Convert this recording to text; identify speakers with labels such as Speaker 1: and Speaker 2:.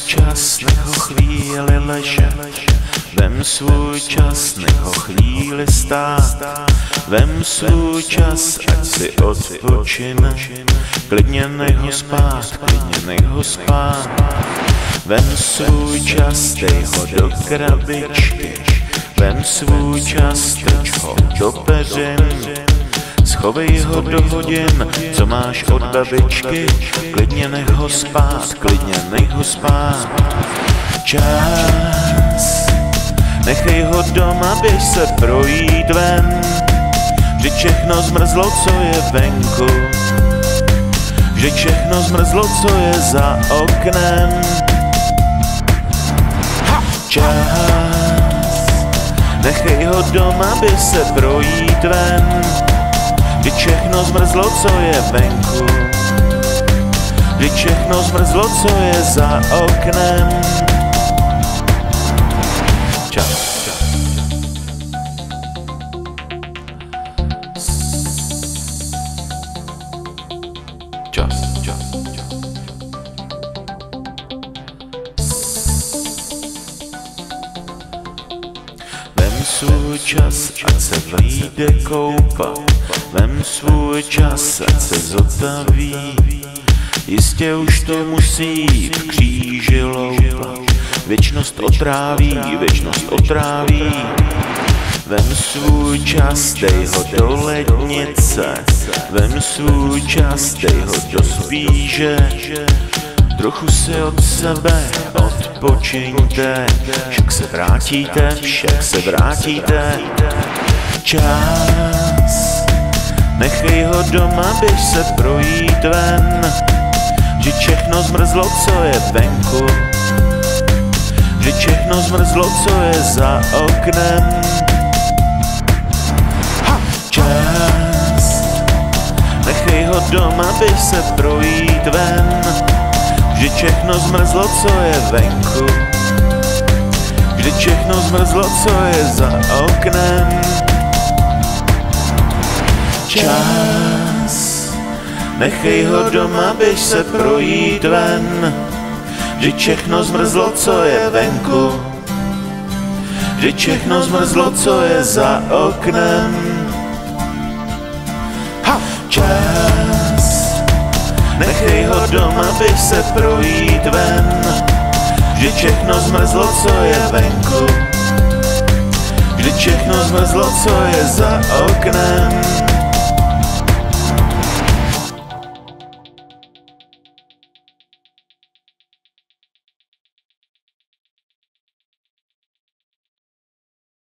Speaker 1: čas, nech ho chvíli ležet. Vem svůj čas, nech ho chvíli stát. Vem svůj čas, ať si odpočine. Klidně nech ho spát, klidně nech ho spát. Vem svůj čas, dej ho do krabičky. Vem svůj čas, strč ho do peřin. Schovej ho do hodin, co máš od babičky. Klidně nech ho spát, klidně nech ho spát. Čas, nechej ho doma, běž se projít ven. Vždyť všechno zmrzlo, co je venku. Vždyť všechno zmrzlo, co je za oknem. Čas, nechej ho doma, běž se projít ven. Vždyť všechno zmrzlo, co je venku. Vždyť všechno zmrzlo, co je za oknem svůj čas, ať se vyjde koupat. Vem svůj čas, ať se zotaví. Jistě už to musí v kříži loupat Věčnost otráví, věčnost otráví. Vem svůj čas, dej ho do lednice. Vem svůj čas, dej ho do spíže Trochu si od sebe odpočiňte. Však se vrátíte, však se vrátíte. Čas. Nechej ho doma, běž se projít ven. Že všechno zmrzlo, co je venku. Že všechno zmrzlo, co je za oknem. Čas. Nechej ho doma, běž se projít ven Že všechno zmrzlo, co je venku. Že všechno zmrzlo, co je za oknem. Čas Nechej ho doma, běž se projít ven. Že všechno zmrzlo, co je venku. Že všechno zmrzlo, co je za oknem. Ha! Čas Nechej ho doma, běž se projít ven. Že všechno zmrzlo, co je venku. Vždyť všechno zmrzlo, co je za oknem